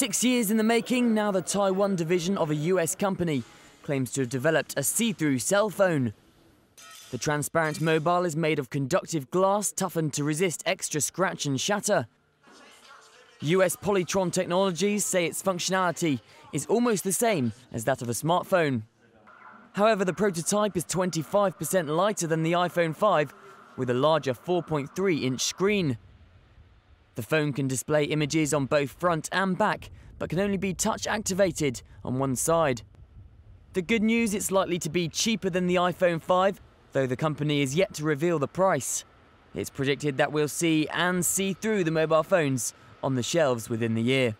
Six years in the making, now the Taiwan division of a US company claims to have developed a see-through cell phone. The transparent mobile is made of conductive glass toughened to resist extra scratch and shatter. US Polytron Technologies say its functionality is almost the same as that of a smartphone. However, the prototype is 25% lighter than the iPhone 5 with a larger 4.3 inch screen. The phone can display images on both front and back, but can only be touch activated on one side. The good news it's likely to be cheaper than the iPhone 5, though the company is yet to reveal the price. It's predicted that we'll see and see through the mobile phones on the shelves within the year.